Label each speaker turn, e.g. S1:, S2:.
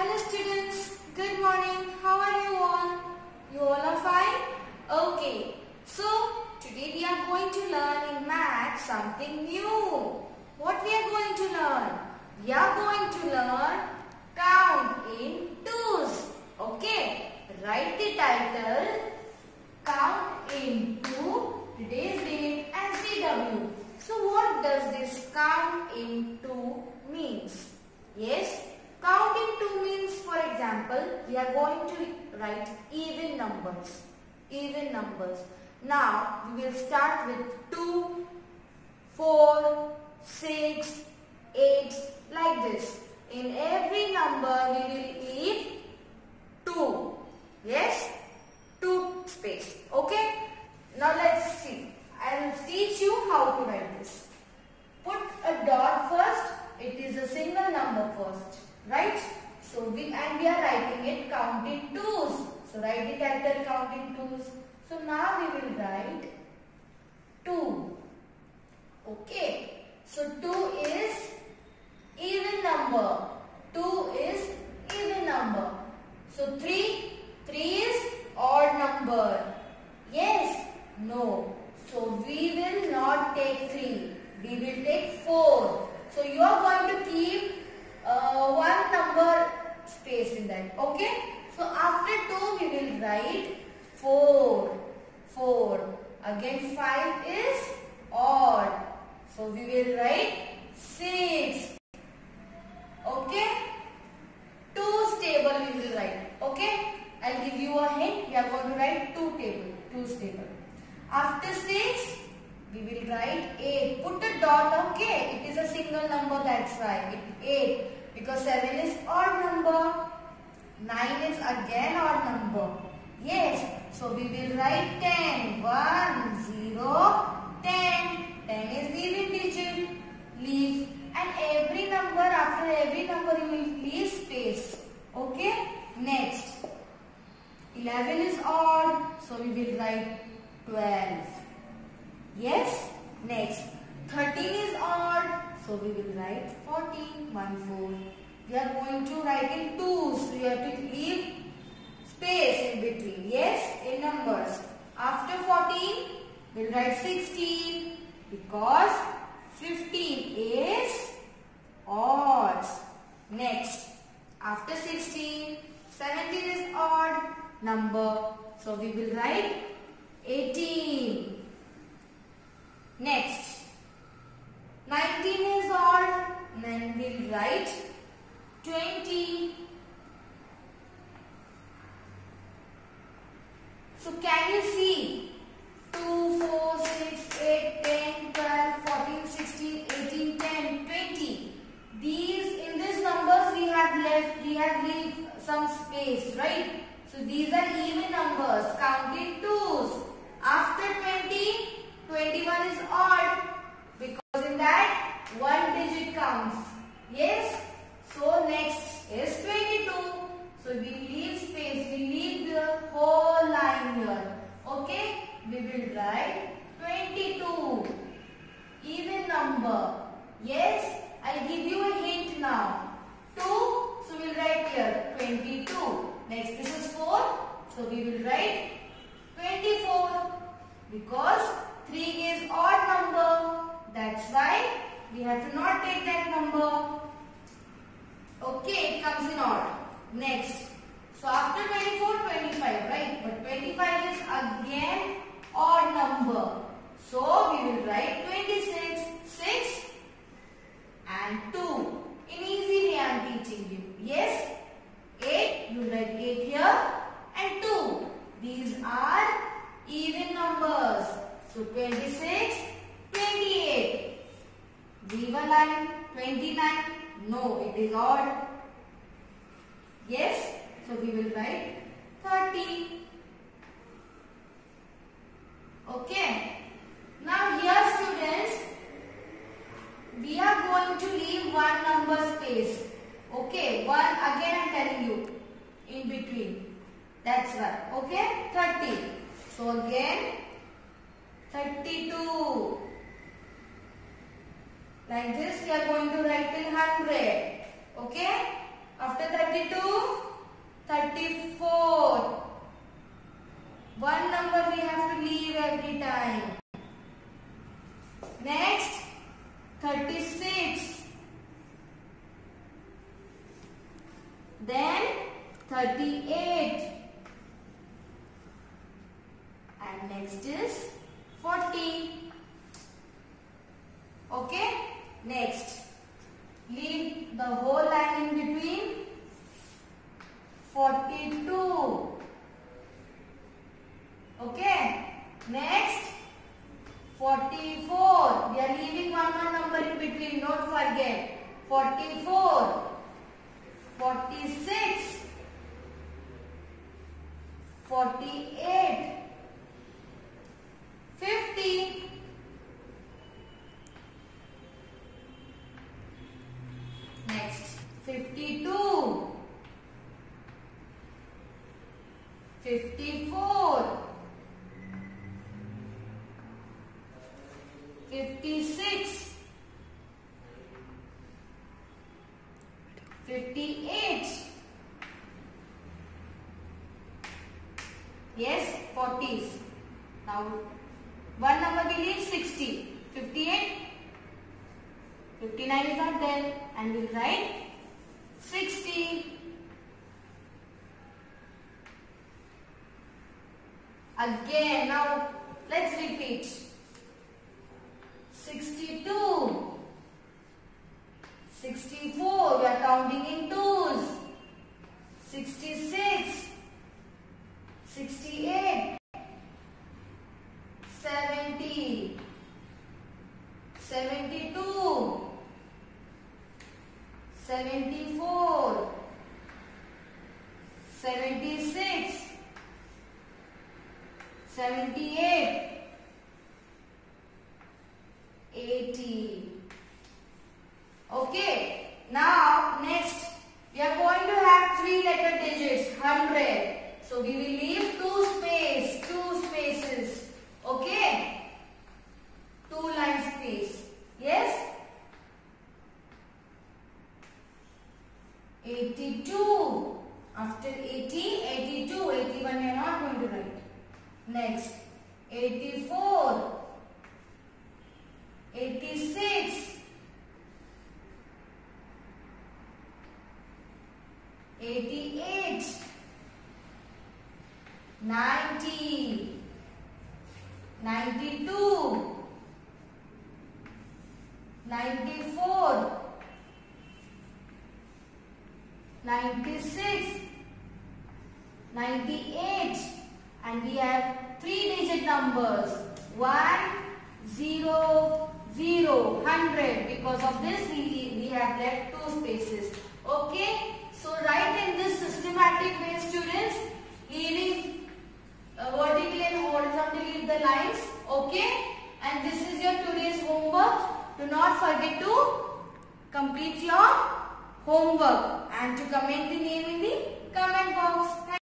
S1: Hello students, good morning. How are you all? You all are fine? Okay. So, today we are going to learn in math something new. What we are going to learn? We are going to learn count in twos. Okay. Write the title count in two, today's date and CW. So what does this count in two means? Yes, count in two means for example, we are going to write even numbers. Even numbers. Now, we will start with 2, 4, 6, 8 like this. In every number we will leave 2. Yes? 2 space. Okay? Now let's see. I will teach you how to write this. Put a dot first. It is a single number first. Right? So we and we are writing it counting twos. So write the character So now we will write 2. Okay. So 2 is even number. 2 is even number. So 3, 3 is odd number. Yes, no. So we will not take 3. We will take 4. So you are going to keep uh, one number space in that. Okay. So after 2 we will write 4. 4. Again 5 is odd. So we will write 6. Okay. 2 table we will write. Okay. I'll give you a hint. We are going to write 2 table. 2's table. After 6 we will write 8. Put a dot. Okay. It is a single number. That's why. It 8. Because 7 is odd number. 9 is again odd number. Yes. So we will write 10. 1, 0, 10. 10 is even digit. Leave. And every number, after every number you will leave space. Okay. Next. 11 is odd. So we will write 12. Yes. Next. 13 is odd. So we will write 14. 1, 4. We are going to write in twos. So you have to leave space in between. Yes, in numbers. After 14, we'll write 16 because 15 is odd. Next, after 16, 17 is odd number. So we will write 18. Next, 19 is odd. Then we'll write 20. So can you see 2, 4, 6, 8, 10, 12, 14, 16, 18, 10, 20. These in these numbers we have left, we have leave some space, right? So these are even numbers, counted twos. After 20, 21 is odd because in that one digit comes. Yes? So next is 22. So we leave space, we leave the whole line here. Okay? We will write 22. Even number. Yes? I'll give you a hint now. 2. So we'll write here 22. Next this is 4. So we will write 24. Because 3 is odd number. That's why we have to not take that number. Okay, it comes in odd. Next. So after 24, 25, right? But 25 is again odd number. So we will write 26, 6 and 2. In easy way I am teaching you. Yes? 8, you write 8 here and 2. These are even numbers. So 26, 28. Leave a line, 29. No, it is odd. Yes? So we will write 30. Okay. So again 32. Like this we are going to write till 100. Okay. After 32, 34. One number we have to leave every time. Next 36. Then 38. Okay? Next. Leave the whole line in between. 42 okay? Next. 44 we are leaving one more number in between. Don't forget. 44 46 48 50 next 52 54 56 58 yes 40s now one number we need 60 58 59 is not there. And we'll write 60 again now let's repeat. 62 64 we are counting in twos. 66 68 76 78 next 84 86 88 90 92 94 96 98 and we have three digit numbers. 1 0 0 100 because of this we, we have left two spaces. Okay? So write in this systematic way students leaving uh, vertically and horizontally the lines. Okay? And this is your today's homework. Do not forget to complete your homework. And to comment the name in the comment box